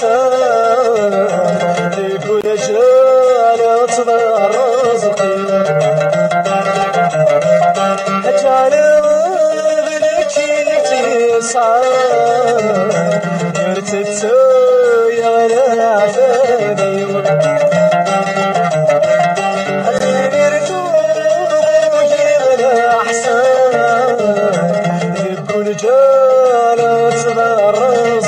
So. ويا جالي وتبار أجعل جالي بلكي لتي صار يرتت يا غلا عفادي حبيبي رتوبي غلا احسن يكون جالي وتبار رزقي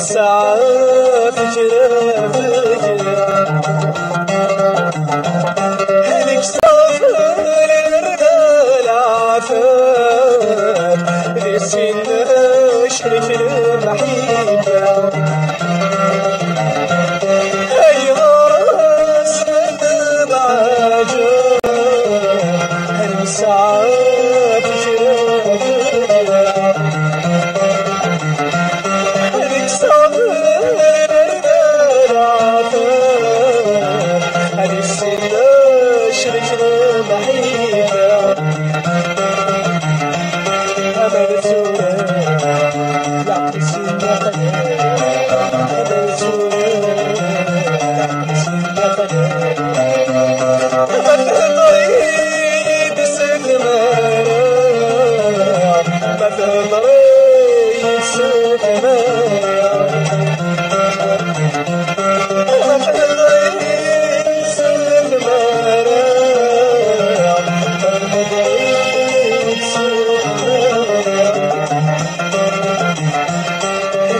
Sağ fikir fikir Helik safirlerde lafet Desin şirkil mahibben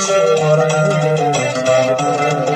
Thank you.